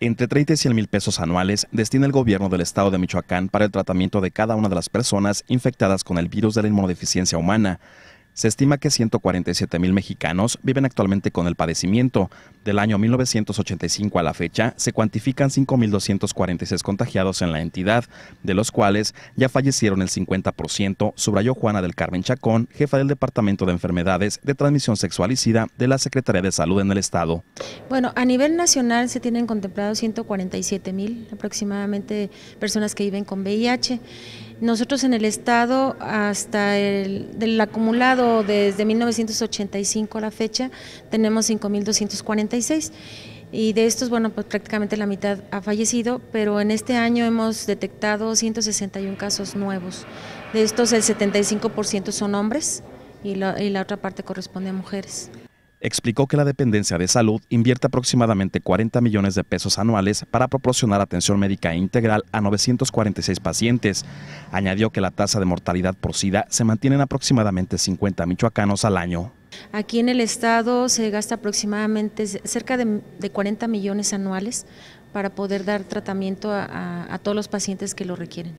Entre 30 y 100 mil pesos anuales destina el gobierno del estado de Michoacán para el tratamiento de cada una de las personas infectadas con el virus de la inmunodeficiencia humana. Se estima que 147 mil mexicanos viven actualmente con el padecimiento. Del año 1985 a la fecha, se cuantifican 5.246 contagiados en la entidad, de los cuales ya fallecieron el 50%, subrayó Juana del Carmen Chacón, jefa del Departamento de Enfermedades de Transmisión Sexualicida de la Secretaría de Salud en el Estado. Bueno, a nivel nacional se tienen contemplados 147 mil aproximadamente personas que viven con VIH. Nosotros en el Estado, hasta el del acumulado desde 1985 a la fecha, tenemos 5.246 y de estos, bueno, pues prácticamente la mitad ha fallecido, pero en este año hemos detectado 161 casos nuevos. De estos el 75% son hombres y la, y la otra parte corresponde a mujeres explicó que la dependencia de salud invierte aproximadamente 40 millones de pesos anuales para proporcionar atención médica integral a 946 pacientes. Añadió que la tasa de mortalidad por SIDA se mantiene en aproximadamente 50 michoacanos al año. Aquí en el estado se gasta aproximadamente cerca de, 40 millones anuales para poder dar tratamiento a todos los pacientes que lo requieren.